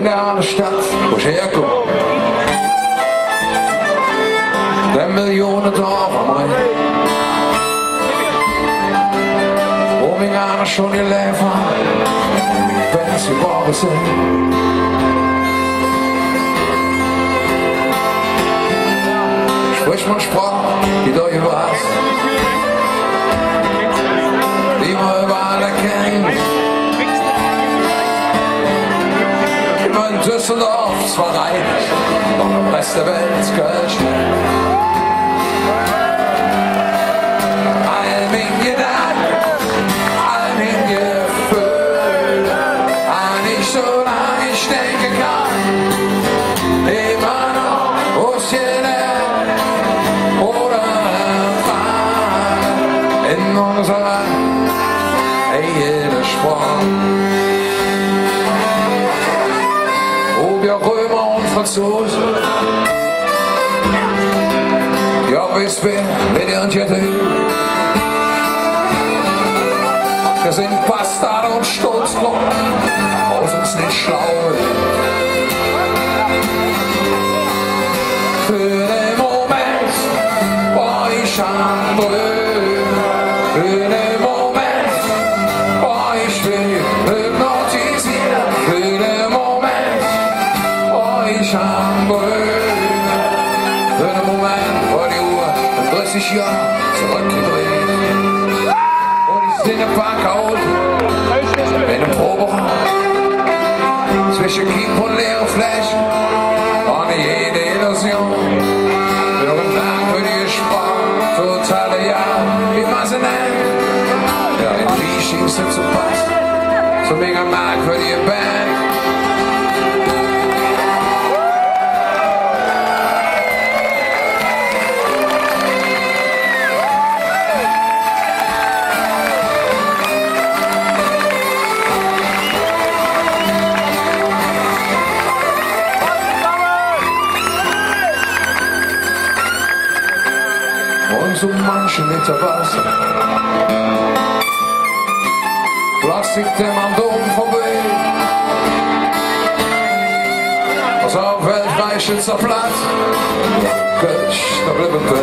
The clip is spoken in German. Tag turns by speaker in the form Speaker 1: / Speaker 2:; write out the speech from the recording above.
Speaker 1: in der Stadt, wo ich herkomme. Der Millionen Dorf am Rhein. Wo mich einer schon gelebt hat, wenn sie Worte sind. Sprich man Sprache, denken kann, immer noch aus jeder oder fahren. In unserer Ehe Sprache. Franzosen, ja wisst wer der und jeder Wir sind Bastarde und Sturzloch, aus uns nicht schlau. Für den Moment war ich am Brüllen. Uhr 30 Jahre zurückgedreht. Und ich sehe ein Parkhaus in einem Proberaum. Zwischen Kiep und leeren Flächen, ohne jede Illusion. Irgendwann für die Sprache, totale Ja, wie man sie nennt. Ja, in schien es zu passen, so mega merkwürdige Band. Und so manche Liter Wasser. Plastik dem am Dom vorbei. Was auf weltreiche zerplatt, Kölsch, da bleiben bei.